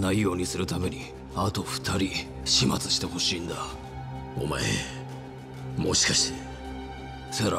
ないようにするためにあと二人始末してほしいんだ。お前もしかして。セラ